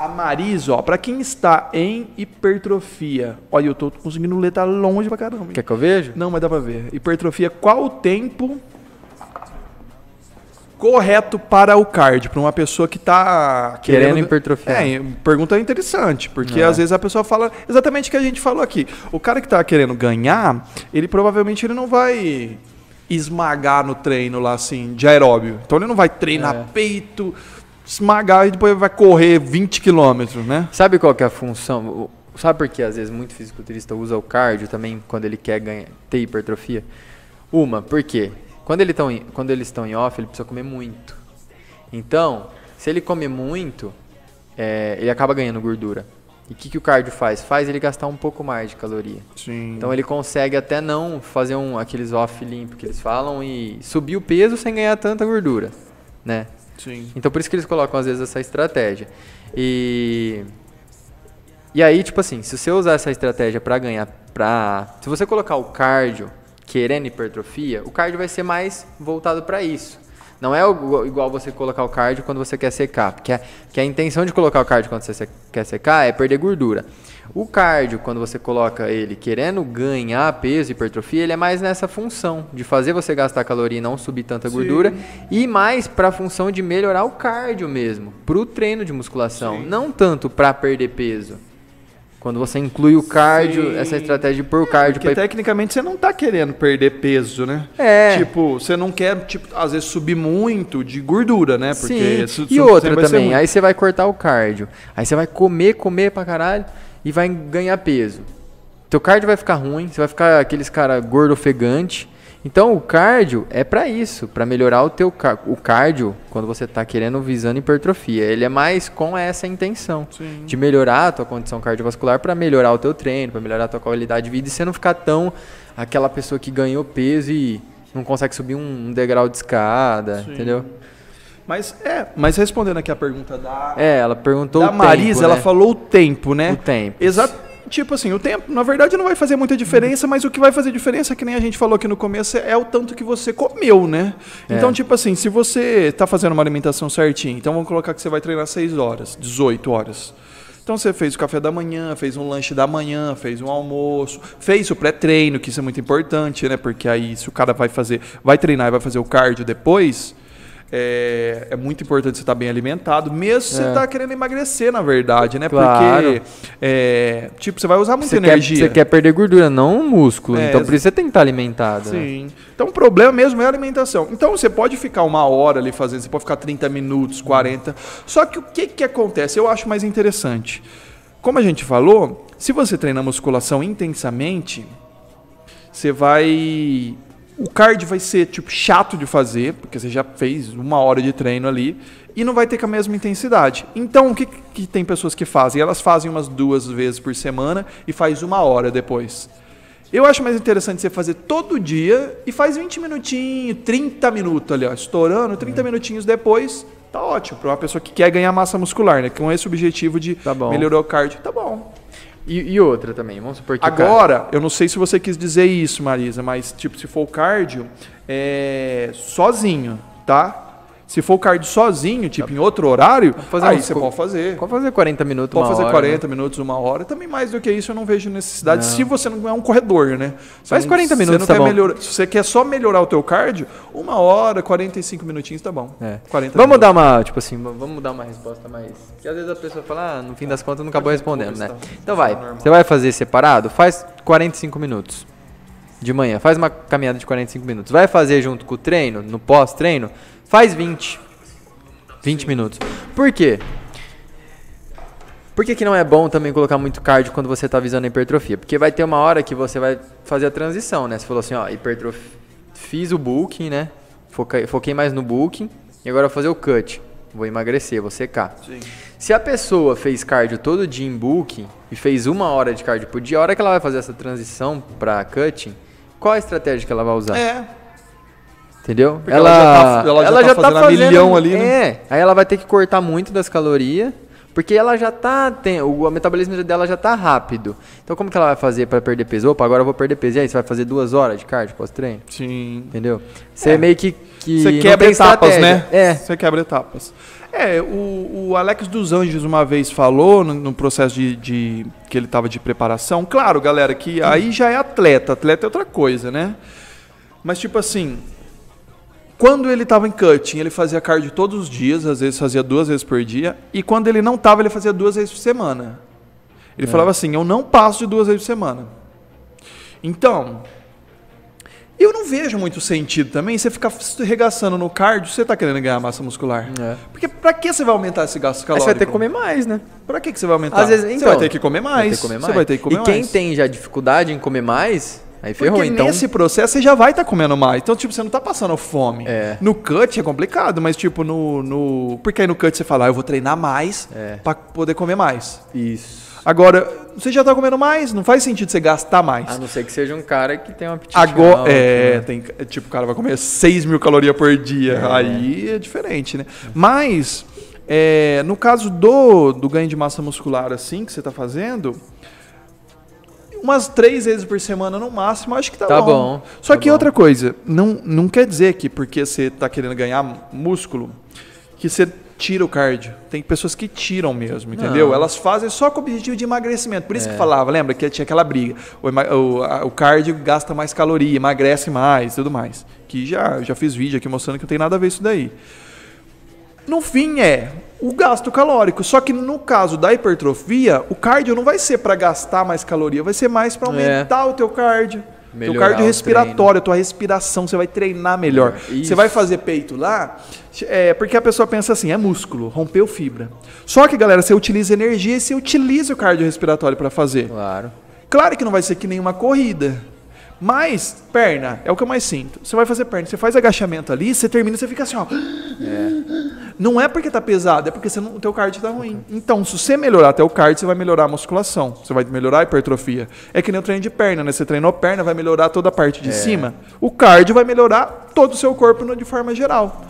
A Marisa, ó, pra quem está em hipertrofia. Olha, eu tô conseguindo ler, tá longe pra caramba. hein? Quer que eu veja? Não, mas dá pra ver. Hipertrofia, qual o tempo correto para o cardio? Para uma pessoa que tá Querendo hipertrofiar. É, pergunta interessante, porque É. às vezes a pessoa fala exatamente o que a gente falou aqui. O cara que tá querendo ganhar, ele provavelmente ele não vai esmagar no treino lá assim, de aeróbio. Então ele não vai treinar É. peito, esmagar e depois vai correr 20 quilômetros, né? Sabe qual que é a função? Sabe por que às vezes muito fisiculturista usa o cardio também quando ele quer ganhar, ter hipertrofia? Uma, por quê? Quando, ele tão quando eles estão em off, ele precisa comer muito. Então, se ele comer muito, é, ele acaba ganhando gordura. E o que, que o cardio faz? Faz ele gastar um pouco mais de caloria. Sim. Então ele consegue até não fazer um, aqueles off limpo que eles falam e subir o peso sem ganhar tanta gordura, né? Sim. Então por isso que eles colocam às vezes essa estratégia. E e aí, tipo assim, se você usar essa estratégia pra ganhar, pra se você colocar o cardio querendo hipertrofia, o cardio vai ser mais voltado pra isso. Não é o- igual você colocar o cardio quando você quer secar, porque a, porque a intenção de colocar o cardio quando você quer secar é perder gordura. O cardio, quando você coloca ele querendo ganhar peso, hipertrofia, ele é mais nessa função de fazer você gastar caloria e não subir tanta gordura, e mais para a função de melhorar o cardio mesmo, pro treino de musculação, não tanto para perder peso. Quando você inclui o cardio, Sim. essa estratégia de pôr o cardio Porque para tecnicamente você não tá querendo perder peso, né? É. Tipo, você não quer, tipo, às vezes subir muito de gordura, né? Sim. su- E outra também, aí você vai cortar o cardio. Aí você vai comer, comer pra caralho e vai ganhar peso. Teu cardio vai ficar ruim, você vai ficar aqueles cara gordo ofegante. Então o cardio é pra isso, pra melhorar o teu car- o cardio quando você tá querendo visando hipertrofia. Ele é mais com essa intenção Sim. de melhorar a tua condição cardiovascular pra melhorar o teu treino, pra melhorar a tua qualidade de vida e você não ficar tão aquela pessoa que ganhou peso e não consegue subir um, degrau de escada, Sim. entendeu? Mas é, mas respondendo aqui a pergunta da, É, ela perguntou da o Marisa, tempo, ela né? falou o tempo, né? O tempo. Exato. Tipo assim, o tempo, na verdade, não vai fazer muita diferença, mas o que vai fazer diferença, que nem a gente falou aqui no começo, é o tanto que você comeu, né? É. Então, tipo assim, se você tá fazendo uma alimentação certinha, então vamos colocar que você vai treinar 6 horas, 18 horas. Então você fez o café da manhã, fez um lanche da manhã, fez um almoço, fez o pré-treino, que isso é muito importante, né? Porque aí se o cara vai fazer, vai treinar e vai fazer o cardio depois, é, é muito importante você estar bem alimentado, mesmo se você É. tá querendo emagrecer, na verdade, né? Claro. Porque, é, tipo, você vai usar muita Você quer, energia. você quer perder gordura, não músculo. É, então por isso você tem que estar alimentado. né? Sim. Então o problema mesmo é a alimentação. Então você pode ficar uma hora ali fazendo, você pode ficar 30 minutos, 40. Só que o que, que acontece? Eu acho mais interessante. Como a gente falou, se você treina musculação intensamente, você vai. O cardio vai ser tipo chato de fazer, porque você já fez uma hora de treino ali, e não vai ter com a mesma intensidade. Então, o que, que tem pessoas que fazem? Elas fazem umas duas vezes por semana e faz uma hora depois. Eu acho mais interessante você fazer todo dia e faz 20 minutinhos, 30 minutos ali, ó, estourando, 30 minutinhos depois, tá ótimo. Para uma pessoa que quer ganhar massa muscular, né? Com esse objetivo de Tá melhorar o cardio, tá bom. E, e outra também, vamos supor que o cara- Agora, eu não sei se você quis dizer isso, Marisa, mas tipo, se for o cardio, é sozinho, tá? Se for o cardio sozinho, tipo, em outro horário, aí você pode fazer. Pode fazer 40 minutos, Pode fazer hora, 40 né? minutos, uma hora. Também mais do que isso eu não vejo necessidade. Não. Se você não é um corredor, né? Você Faz não- 40 você minutos, não tá bom. melhorar- se você quer só melhorar o teu cardio, uma hora, 45 minutinhos tá bom. É. 40 Vamos minutos. dar uma, tipo assim, vamos dar uma resposta mais. Porque às vezes a pessoa fala, ah, no fim das contas não acabou respondendo, né? Então vai, você vai fazer separado, faz 45 minutos de manhã, faz uma caminhada de 45 minutos. Vai fazer junto com o treino, no pós-treino, faz 20. 20 minutos. Por quê? Por que, que não é bom também colocar muito cardio quando você está visando a hipertrofia? Porque vai ter uma hora que você vai fazer a transição, né? Você falou assim, ó, hipertrofia. Fiz o booking, né? Foquei, foquei mais no booking e agora eu vou fazer o cut. Vou emagrecer, vou secar. Sim. Se a pessoa fez cardio todo dia em booking e fez uma hora de cardio por dia, a hora que ela vai fazer essa transição para cutting, qual a estratégia que ela vai usar? É, Entendeu? Porque ela já tá- ela já tá fazendo a milhão ali, né? É. Aí ela vai ter que cortar muito das calorias, Porque ela já tá. Tem, o metabolismo dela já tá rápido. Então como que ela vai fazer para perder peso? Opa, agora eu vou perder peso. E aí, você vai fazer duas horas de cardio pós-treino? Sim. Entendeu? Você é. meio que. Que você quebra etapas, estratégia. né? É. Você quebra etapas. É, o, o Alex dos Anjos uma vez falou no, no processo de, de, que ele estava de preparação. Claro, galera, que aí já é atleta. Atleta é outra coisa, né? Mas tipo assim, quando ele estava em cutting, ele fazia cardio todos os dias, às vezes fazia duas vezes por dia. E quando ele não estava, ele fazia duas vezes por semana. Ele é. falava assim: eu não passo de duas vezes por semana. Então, eu não vejo muito sentido também você ficar regaçando no cardio, você está querendo ganhar massa muscular. É. Porque para que você vai aumentar esse gasto calórico? Aí você vai ter que comer mais, né? Para que, que você vai aumentar? Às vezes, então, você vai ter que comer mais. Que comer mais. Você vai ter que comer e mais. E quem tem já dificuldade em comer mais, aí ferrou. Porque então... nesse processo você já vai estar tá comendo mais. Então, tipo, você não está passando fome. É. No cut é complicado, mas tipo, no, no... Porque aí no cut você fala, ah, eu vou treinar mais é. para poder comer mais. Isso. Agora, você já está comendo mais, não faz sentido você gastar mais. A não ser que seja um cara que tem uma apetite Agora, alto, é, né? tem, tipo, o cara vai comer 6 mil calorias por dia. É. Aí é diferente, né? Mas, é, no caso do, do ganho de massa muscular, assim, que você está fazendo, umas três vezes por semana no máximo, acho que tá, Tá bom. bom, Só tá que bom. outra coisa, não, não quer dizer que porque você está querendo ganhar músculo, que você tira o cardio. Tem pessoas que tiram mesmo, entendeu? Não. Elas fazem só com o objetivo de emagrecimento. Por isso É. que falava, lembra que tinha aquela briga. O, o, o cardio gasta mais caloria, emagrece mais, tudo mais. Que já, já fiz vídeo aqui mostrando que não tem nada a ver isso daí. No fim é o gasto calórico. Só que no caso da hipertrofia, o cardio não vai ser para gastar mais caloria, vai ser mais para aumentar o teu cardio. Teu Melhorar cardio o respiratório, a tua respiração, você vai treinar melhor. Isso. Você vai fazer peito lá, é, porque a pessoa pensa assim, é músculo, rompeu fibra. Só que, galera, você utiliza energia e você utiliza o cardiorrespiratório para fazer. Claro. Claro que não vai ser que nem uma corrida. Mas, perna, é o que eu mais sinto. Você vai fazer perna, você faz agachamento ali, você termina, você fica assim, ó. Não é porque tá pesado, é porque você não, o teu cardio tá ruim. Então, se você melhorar teu cardio, você vai melhorar a musculação. Você vai melhorar a hipertrofia. É que nem o treino de perna, né? Você treinou perna, vai melhorar toda a parte de cima. O cardio vai melhorar todo o seu corpo de forma geral.